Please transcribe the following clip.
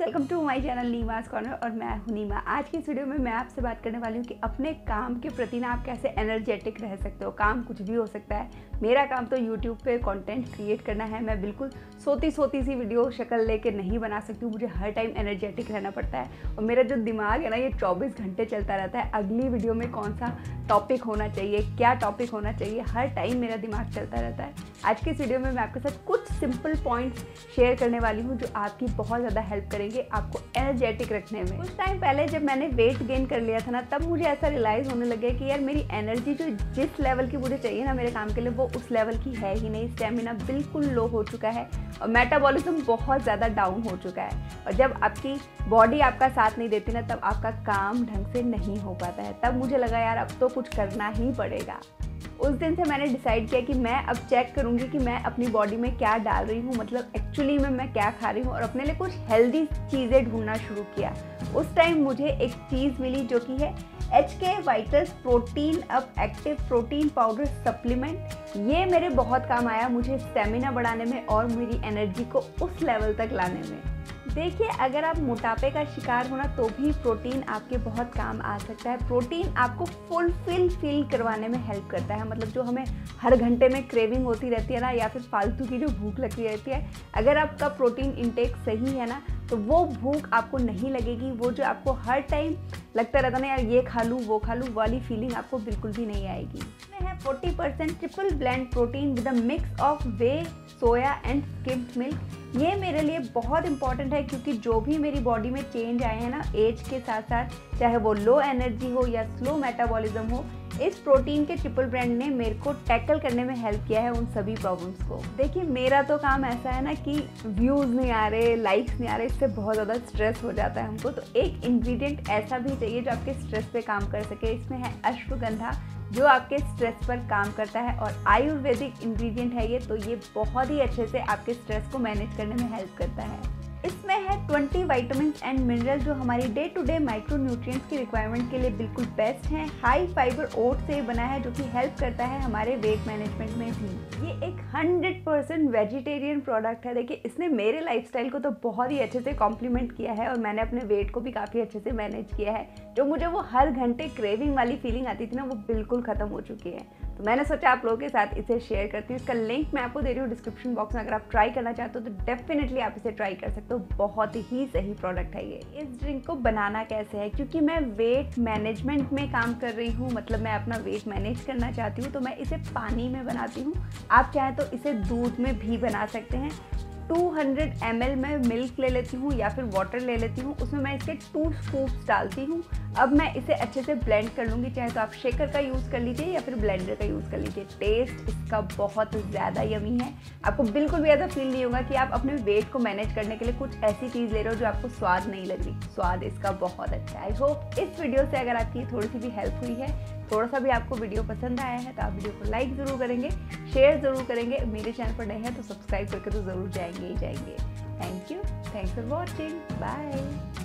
Welcome to my channel Neema's corner और मैं हूँ नीमा। आज की वीडियो में मैं आपसे बात करने वाली हूँ कि अपने काम के प्रति ना आप कैसे एनर्जेटिक रह सकते हो। काम कुछ भी हो सकता है। मेरा काम तो यूट्यूब पे कंटेंट क्रिएट करना है। मैं बिल्कुल सोती सोती सी वीडियो शक्ल लेके नहीं बना सकती हूँ। मुझे हर टाइम एनर्जेटिक रहना पड़ता है। और मेरा जो दिमाग है ना, ये चौबीस घंटे चलता रहता है। अगली वीडियो में कौन सा टॉपिक होना चाहिए? क्या टॉपिक होना चाहिए? हर टाइम मेरा दिमाग चलता रहता है। आज के इस वीडियो में मैं आपके साथ कुछ सिंपल पॉइंट्स शेयर करने वाली हूँ जो आपकी बहुत ज़्यादा हेल्प करेंगे आपको एनर्जेटिक रखने में। कुछ टाइम पहले जब मैंने वेट गेन कर लिया था ना, तब मुझे ऐसा रियलाइज़ होने लगे कि यार मेरी एनर्जी जो जिस लेवल की मुझे चाहिए ना मेरे काम के लिए, वो उस लेवल की है ही नहीं। स्टेमिना बिल्कुल लो हो चुका है और मेटाबॉलिज्म बहुत ज़्यादा डाउन हो चुका है। और जब आपकी बॉडी आपका साथ नहीं देती ना, तब आपका काम ढंग से नहीं हो पाता है। तब मुझे लगा यार अब तो कुछ करना ही पड़ेगा। उस दिन से मैंने डिसाइड किया कि मैं अब चेक करूँगी कि मैं अपनी बॉडी में क्या डाल रही हूँ मतलब एक्चुअली में मैं क्या खा रही हूँ और अपने लिए कुछ हेल्दी चीज़ें ढूंढना शुरू किया। उस टाइम मुझे एक चीज़ मिली जो कि है H K vitals protein up active protein powder supplement ये मेरे बहुत काम आया मुझे स्टेमिना बढ़ाने में और मेरी एनर्जी को उस लेवल तक लाने में। देखिए, अगर आप मोटापे का शिकार होना तो भी प्रोटीन आपके बहुत काम आ सकता है। प्रोटीन आपको फुलफिल फील करवाने में हेल्प करता है। मतलब जो हमें हर घंटे में क्रेविंग होती रहती है ना, या फिर फालतू की जो भूख लगती रहती है, अगर आपका प्रोटीन इंटेक सही है ना तो वो भूख आपको नहीं लगेगी। वो जो आपको हर टाइम लगता रहता ना, यार, ये खा लूँ, वो खा लूँ, वाली फीलिंग आपको बिल्कुल भी नहीं आएगी। 40 percent triple blend protein with a mix of whey soya and skimmed milk ये मेरे लिए बहुत इंपॉर्टेंट है क्योंकि जो भी मेरी बॉडी में चेंज आए हैं ना एज के साथ साथ चाहे वो लो एनर्जी हो या स्लो मेटाबॉलिज्म हो इस प्रोटीन के ट्रिपल ब्रांड ने मेरे को टैकल करने में हेल्प किया है उन सभी प्रॉब्लम्स को। देखिए, मेरा तो काम ऐसा है ना कि व्यूज़ नहीं आ रहे, लाइक्स नहीं आ रहे, इससे बहुत ज़्यादा स्ट्रेस हो जाता है हमको। तो एक इंग्रेडिएंट ऐसा भी चाहिए जो आपके स्ट्रेस पे काम कर सके। इसमें है अश्वगंधा, जो आपके स्ट्रेस पर काम करता है और आयुर्वेदिक इंग्रेडिएंट है ये तो ये बहुत ही अच्छे से आपके स्ट्रेस को मैनेज करने में हेल्प करता है। इसमें है 20 वाइटामिन एंड मिनरल जो हमारी डे टू डे माइक्रो की रिक्वायरमेंट के लिए बिल्कुल बेस्ट हैं। हाई फाइबर ओट से बना है जो कि हेल्प करता है हमारे वेट मैनेजमेंट में भी। ये एक 100 परसेंट वेजिटेरियन प्रोडक्ट है। देखिए, इसने मेरे लाइफस्टाइल को तो बहुत ही अच्छे से कॉम्प्लीमेंट किया है और मैंने अपने वेट को भी काफ़ी अच्छे से मैनेज किया है। जो मुझे वो हर घंटे क्रेविंग वाली फीलिंग आती थी ना, वो बिल्कुल ख़त्म हो चुकी है। तो मैंने सोचा आप लोगों के साथ इसे शेयर करती हूँ। इसका लिंक मैं आपको दे रही हूँ डिस्क्रिप्शन बॉक्स में। अगर आप ट्राई करना चाहते हो तो डेफिनेटली आप इसे ट्राई कर सकते हो। बहुत ही सही प्रोडक्ट है ये। इस ड्रिंक को बनाना कैसे है? क्योंकि मैं वेट मैनेजमेंट में काम कर रही हूँ मतलब मैं अपना वेट मैनेज करना चाहती हूँ तो मैं इसे पानी में बनाती हूँ। आप चाहें तो इसे दूध में भी बना सकते हैं। 200 हंड्रेड में मिल्क ले लेती हूँ या फिर वाटर ले लेती हूँ, उसमें मैं इसके टू स्कूप्स डालती हूँ। अब मैं इसे अच्छे से ब्लेंड कर लूँगी, चाहे तो आप शेकर का यूज़ कर लीजिए या फिर ब्लेंडर का यूज़ कर लीजिए। टेस्ट इसका बहुत ज़्यादा यमी है। आपको बिल्कुल भी ऐसा फील नहीं होगा कि आप अपने वेट को मैनेज करने के लिए कुछ ऐसी चीज़ ले रहे हो जो आपको स्वाद नहीं लग रही। स्वाद इसका बहुत अच्छा है। आई होप इस वीडियो से अगर आपकी थोड़ी सी भी हेल्प हुई है थोड़ा सा भी आपको वीडियो पसंद आया है तो आप वीडियो को लाइक ज़रूर करेंगे शेयर ज़रूर करेंगे। मेरे चैनल पर नए हैं तो सब्सक्राइब करके तो ज़रूर जाएँगे ही जाएँगे। Thank you thanks for watching bye